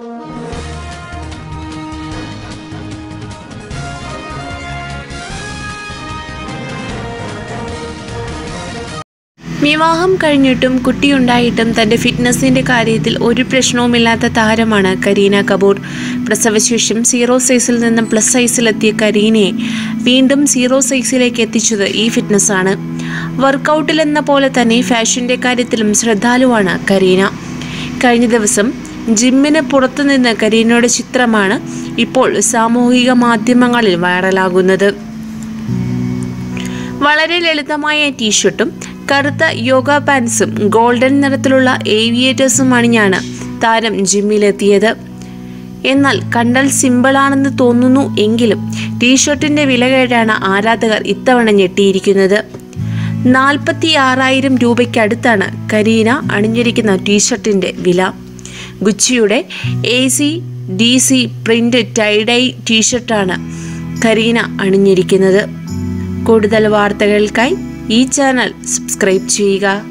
വിവാഹം കഴിഞ്ഞിട്ടും കുട്ടിയുണ്ടായിട്ടും തന്റെ ഫിറ്റ്നസിന്റെ കാര്യത്തിൽ ഒരു പ്രശ്നവുമില്ലാത്ത താരമാണ് കരീന കപൂർ. പ്രസവശേഷം സീറോ സൈസിൽ നിന്നും പ്ലസ് സൈസിലെത്തിയ കരീനയെ വീണ്ടും സീറോ സൈസിലേക്ക് എത്തിച്ചത് ഈ ഫിറ്റ്നസ്സാണ് വർക്കൗട്ടിലെന്ന പോലെ തന്നെ ഫാഷന്റെ കാര്യത്തിലും ശ്രദ്ധാലുവാണ് കരീന. കഴിഞ്ഞ ദിവസം ജിമ്മിന് പുറത്തുനിന്ന് കരീനയുടെ ചിത്രമാണ് ഇപ്പോൾ സാമൂഹിക മാധ്യമങ്ങളിൽ വൈറലാകുന്നത്. വളരെ ലളിതമായ ടീഷർട്ടും കറുത്ത യോഗ പാൻസും ഗോൾഡൻ നിറത്തിലുള്ള ഏവിയേറ്റേഴ്സും അണിഞ്ഞാണ് താരം ജിമ്മിലെത്തിയത്. എന്നാൽ കണ്ടാൽ സിമ്പിളാണെന്ന് തോന്നുന്നു എങ്കിലും ടീഷർട്ടിന്റെ വില കേട്ടാണ് ആരാധകർ ഇത്തവണ ഞെട്ടിയിരിക്കുന്നത്. നാൽപ്പത്തി ആറായിരം രൂപയ്ക്കടുത്താണ് കരീന അണിഞ്ഞിരിക്കുന്ന ടീഷർട്ടിന്റെ വില. ഗുച്ചിയുടെ A C D C print tie dye ടീഷർട്ടാണ് Kareena അണിഞ്ഞിരിക്കുന്നത്. കൂടുതൽ വാർത്തകൾക്കായി ഈ ചാനൽ സബ്സ്ക്രൈബ് ചെയ്യുക.